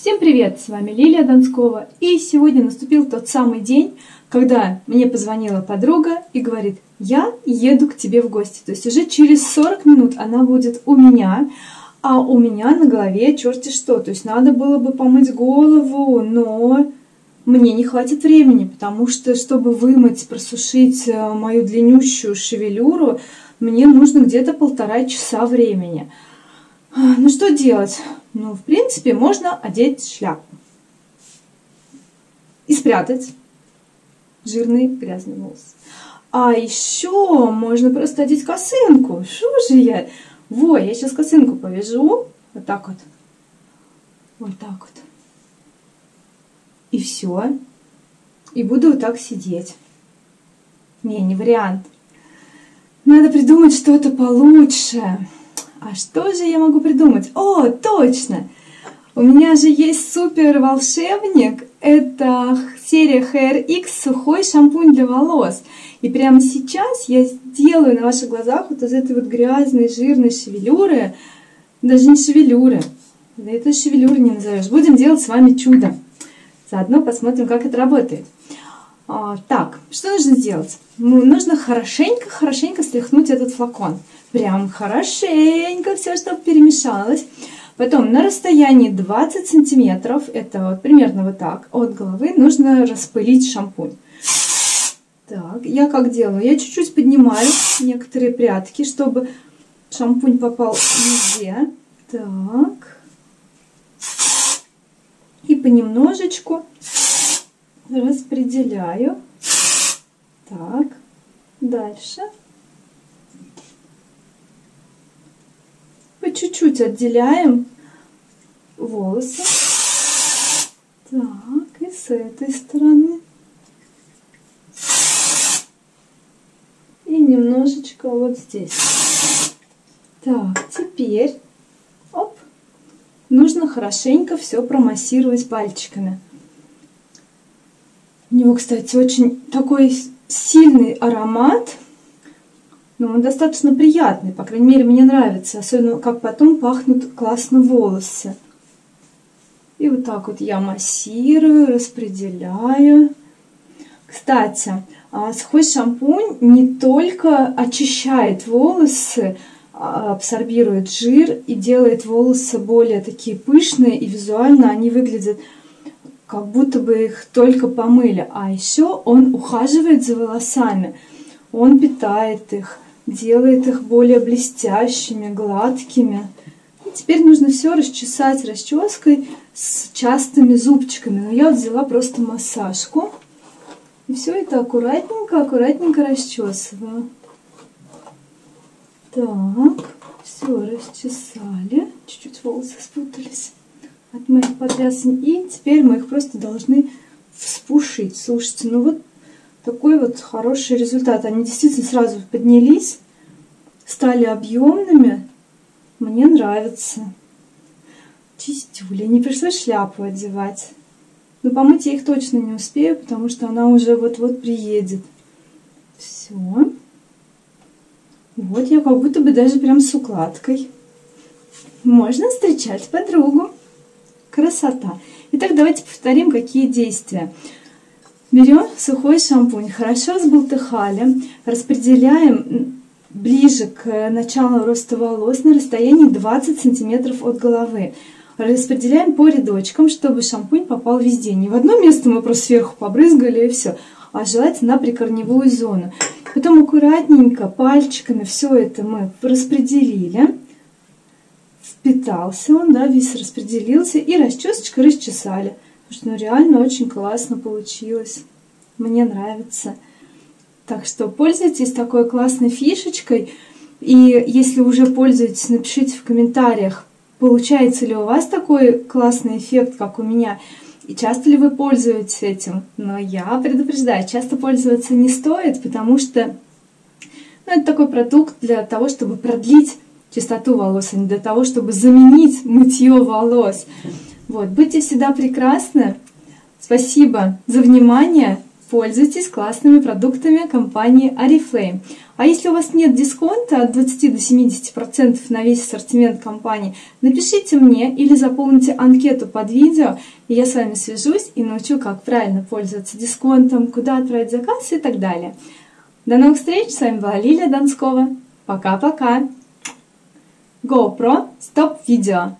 Всем привет! С вами Лилия Донскова. И сегодня наступил тот самый день, когда мне позвонила подруга и говорит, я еду к тебе в гости. То есть уже через 40 минут она будет у меня, а у меня на голове черти что. То есть надо было бы помыть голову, но мне не хватит времени, потому что, чтобы вымыть, просушить э, мою длиннющую шевелюру, мне нужно где-то полтора часа времени. А, ну что делать? Ну, в принципе, можно одеть шляпу и спрятать жирный грязный волос. А еще можно просто одеть косынку. Что же я? Во, я сейчас косынку повяжу. Вот так вот. Вот так вот. И все. И буду вот так сидеть. Не, не вариант. Надо придумать что-то получше. А что же я могу придумать? О, точно! У меня же есть супер волшебник. Это серия Hair X сухой шампунь для волос. И прямо сейчас я сделаю на ваших глазах вот из этой вот грязной, жирной шевелюры, даже не шевелюры, да это шевелюры не назовешь. Будем делать с вами чудо. Заодно посмотрим, как это работает. А, так, что нужно сделать? Ну, нужно хорошенько-хорошенько стряхнуть этот флакон. Прям хорошенько все, чтобы перемешалось. Потом на расстоянии 20 сантиметров, это вот примерно вот так, от головы, нужно распылить шампунь. Так, я как делаю? Я чуть-чуть поднимаю некоторые прятки, чтобы шампунь попал везде. Так. И понемножечку распределяю. Так, дальше. По чуть-чуть отделяем волосы. Так, и с этой стороны. И немножечко вот здесь. Так, теперь, оп, нужно хорошенько все промассировать пальчиками. У него, кстати, очень такой сильный аромат. Но он достаточно приятный, по крайней мере, мне нравится. Особенно, как потом пахнут классно волосы. И вот так вот я массирую, распределяю. Кстати, а, сухой шампунь не только очищает волосы, а, абсорбирует жир и делает волосы более такие пышные, и визуально они выглядят как будто бы их только помыли. А еще он ухаживает за волосами, он питает их, делает их более блестящими, гладкими. И теперь нужно все расчесать расческой с частыми зубчиками. Но я взяла просто массажку. И все это аккуратненько, аккуратненько расчесываю. Так, все расчесали. Чуть-чуть волосы спутались от моих потрясаний. И теперь мы их просто должны вспушить. Слушайте, ну вот такой вот хороший результат. Они действительно сразу поднялись, стали объемными. Мне нравится. Чистюля. Не пришлось шляпу одевать. Но помыть я их точно не успею, потому что она уже вот-вот приедет. Все. Вот я как будто бы даже прям с укладкой. Можно встречать подругу. Красота. Итак, давайте повторим, какие действия. Берем сухой шампунь, хорошо взболтыхали, распределяем ближе к началу роста волос на расстоянии 20 сантиметров от головы. Распределяем по рядочкам, чтобы шампунь попал везде. Не в одно место мы просто сверху побрызгали и все, а желательно на прикорневую зону. Потом аккуратненько пальчиками все это мы распределили впитался он, да, весь распределился, и расчесочкой расчесали. Потому что ну, реально очень классно получилось. Мне нравится. Так что пользуйтесь такой классной фишечкой. И если уже пользуетесь, напишите в комментариях, получается ли у вас такой классный эффект, как у меня. И часто ли вы пользуетесь этим? Но я предупреждаю, часто пользоваться не стоит, потому что ну, это такой продукт для того, чтобы продлить чистоту волос, а не для того, чтобы заменить мытье волос. Вот, будьте всегда прекрасны. Спасибо за внимание. пользуйтесь классными продуктами компании Oriflame. А если у вас нет дисконта от 20 до 70% на весь ассортимент компании, напишите мне или заполните анкету под видео, и я с вами свяжусь и научу, как правильно пользоваться дисконтом, куда отправить заказ и так далее. До новых встреч! С вами была Лилия Донскова. Пока-пока! GoPro стоп видео.